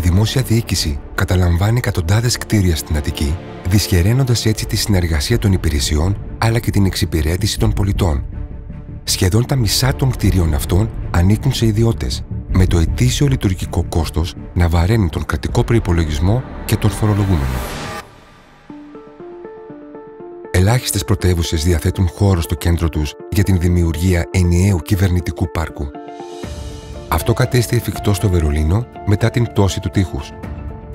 δημόσια διοίκηση καταλαμβάνει εκατοντάδες κτίρια στην Αττική, δυσχεραίνοντας έτσι τη συνεργασία των υπηρεσιών αλλά και την εξυπηρέτηση των πολιτών. Σχεδόν τα μισά των κτίριων αυτών ανήκουν σε ιδιώτες, με το ετήσιο λειτουργικό κόστος να βαραίνει τον κρατικό προπολογισμό και τον φορολογούμενο. Ελάχιστες πρωτεύουσες διαθέτουν χώρο στο κέντρο τους για την δημιουργία ενιαίου κυβερνητικού πάρκου. Αυτό κατέστη εφικτό στο Βερολίνο μετά την πτώση του τείχους.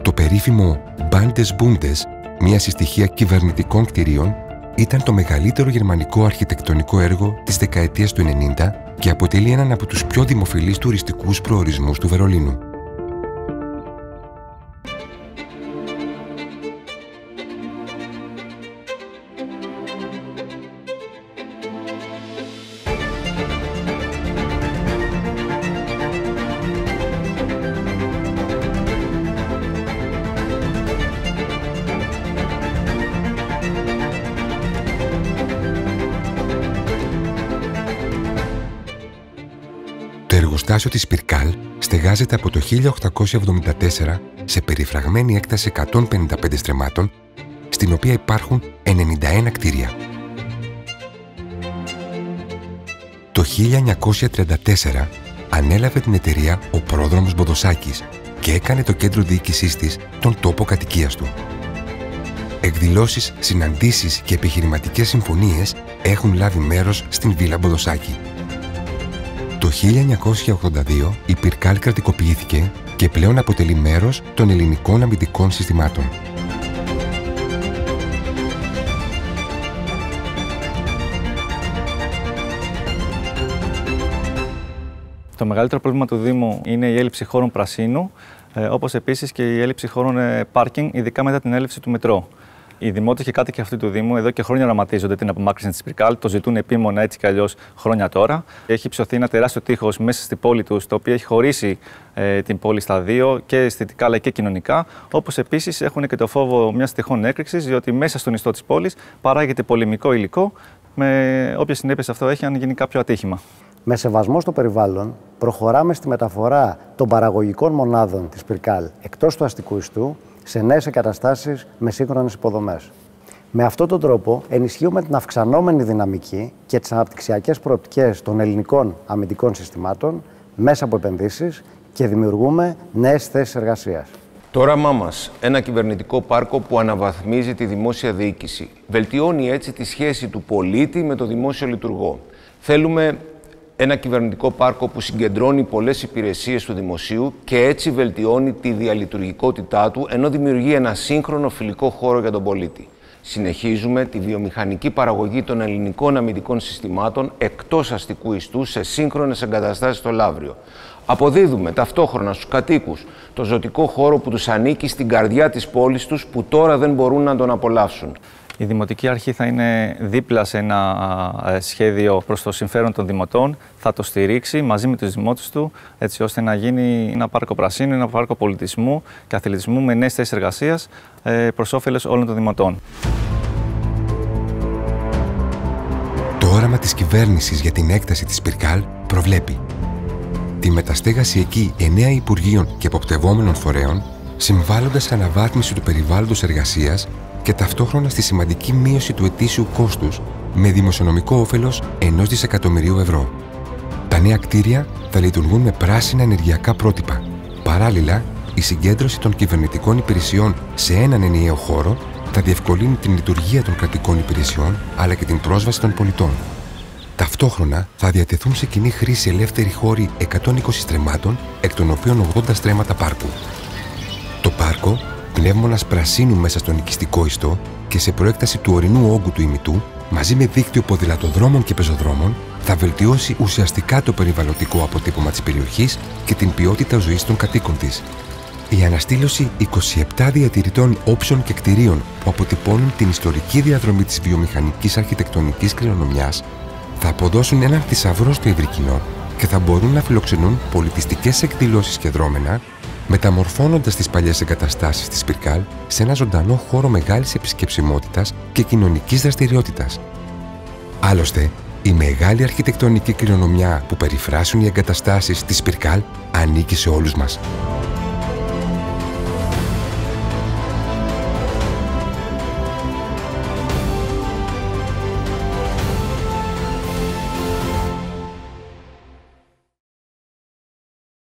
Το περίφημο Bandes Bundes, μια συστοιχία κυβερνητικών κτηρίων, ήταν το μεγαλύτερο γερμανικό αρχιτεκτονικό έργο της δεκαετίας του 90 και αποτελεί έναν από τους πιο δημοφιλείς τουριστικούς προορισμούς του Βερολίνου. Εργοστάσιο της Πυρκάλ στεγάζεται από το 1874 σε περιφραγμένη έκταση 155 στρεμάτων, στην οποία υπάρχουν 91 κτίρια. Το 1934 ανέλαβε την εταιρεία ο πρόδρομος Μποδοσάκης και έκανε το κέντρο διοίκησής της τον τόπο κατοικίας του. Εκδηλώσεις, συναντήσεις και επιχειρηματικές συμφωνίες έχουν λάβει μέρος στην Βίλα Μποδοσάκη. Το 1982 η Πυρκάλ κρατικοποιήθηκε και πλέον αποτελεί μέρος των ελληνικών αμυντικών συστημάτων. Το μεγαλύτερο πρόβλημα του Δήμου είναι η έλλειψη χώρων πρασίνου, ε, όπως επίσης και η έλλειψη χώρων ε, πάρκινγκ, ειδικά μετά την έλλειψη του μετρό. Οι δημότε και κάτοικοι αυτού του Δήμου εδώ και χρόνια οραματίζονται την απομάκρυνση της Πυρκάλ, το ζητούν επίμονα έτσι κι αλλιώς χρόνια τώρα. Έχει ψωθεί ένα τεράστιο τείχος μέσα στην πόλη τους, το οποίο έχει χωρίσει ε, την πόλη στα δύο και αισθητικά αλλά και κοινωνικά. Όπως επίσης έχουν και το φόβο μιας τυχόν έκρηξης, διότι μέσα στον ιστό της πόλης παράγεται πολεμικό υλικό, με όποια συνέπειες αυτό έχει αν γίνει κάποιο ατύχημα. Με σεβασμό στο περιβάλλον, προχωράμε στη μεταφορά των παραγωγικών μονάδων της Πυρκάλ εκτός του αστικού ιστού σε νέες εγκαταστάσεις με σύγχρονες υποδομές. Με αυτόν τον τρόπο ενισχύουμε την αυξανόμενη δυναμική και τις αναπτυξιακές προοπτικές των ελληνικών αμυντικών συστημάτων μέσα από επενδύσεις και δημιουργούμε νέες θέσεις εργασίας. Το όραμά μας, ένα κυβερνητικό πάρκο που αναβαθμίζει τη δημόσια διοίκηση. Βελτιώνει έτσι τη σχέση του πολίτη με το δημόσιο λειτουργό. Θέλουμε ένα κυβερνητικό πάρκο που συγκεντρώνει πολλές υπηρεσίες του δημοσίου και έτσι βελτιώνει τη διαλειτουργικότητά του, ενώ δημιουργεί ένα σύγχρονο φιλικό χώρο για τον πολίτη. Συνεχίζουμε τη βιομηχανική παραγωγή των ελληνικών αμυντικών συστημάτων εκτός αστικού ιστού σε σύγχρονες εγκαταστάσεις στο Λαύριο. Αποδίδουμε ταυτόχρονα στους κατοίκους το ζωτικό χώρο που τους ανήκει στην καρδιά της πόλης τους που τώρα δεν μπορούν να τον απολαύσουν. Η Δημοτική Αρχή θα είναι δίπλα σε ένα σχέδιο προς το συμφέρον των δημοτών. Θα το στηρίξει μαζί με τους δημότες του, έτσι ώστε να γίνει ένα πάρκο πρασίνου, ένα πάρκο πολιτισμού και αθλητισμού με νέες θέσεις εργασίας ε, προς όφελος όλων των δημοτών. Το όραμα της κυβέρνησης για την έκταση της Πυρκάλ προβλέπει τη μεταστέγαση εκεί εννέα Υπουργείων και εποπτευόμενων φορέων, συμβάλλοντας σε αναβάθμιση του περιβάλλοντος εργασίας και ταυτόχρονα στη σημαντική μείωση του ετήσιου κόστους με δημοσιονομικό όφελος 1 δισεκατομμυρίου ευρώ. Τα νέα κτίρια θα λειτουργούν με πράσινα ενεργειακά πρότυπα. Παράλληλα, η συγκέντρωση των κυβερνητικών υπηρεσιών σε έναν ενιαίο χώρο θα διευκολύνει την λειτουργία των κρατικών υπηρεσιών αλλά και την πρόσβαση των πολιτών. Ταυτόχρονα θα διατεθούν σε κοινή χρήση ελεύθεροι χώροι 120 στρεμάτων, εκ των οποίων 80 στρέμματα πάρκου. Το πάρκο πνεύμονα πρασίνου μέσα στον οικιστικό ιστό και σε προέκταση του ορεινού όγκου του ημιτού, μαζί με δίκτυο ποδηλατοδρόμων και πεζοδρόμων, θα βελτιώσει ουσιαστικά το περιβαλλοντικό αποτύπωμα της περιοχής και την ποιότητα ζωής των κατοίκων της. Η αναστήλωση 27 διατηρητών όψεων και κτηρίων που αποτυπώνουν την ιστορική διαδρομή της βιομηχανικής αρχιτεκτονικής κληρονομιάς θα αποδώσουν έναν θησαυρό στο ευρύ κοινό και θα μπορούν να φιλοξενούν πολιτιστικές εκδηλώσεις και δρόμενα μεταμορφώνοντας τις παλιές εγκαταστάσεις της Πυρκάλ σε ένα ζωντανό χώρο μεγάλης επισκεψιμότητας και κοινωνικής δραστηριότητας. Άλλωστε, η μεγάλη αρχιτεκτονική κληρονομιά που περιφράσουν οι εγκαταστάσεις της Πυρκάλ ανήκει σε όλους μας.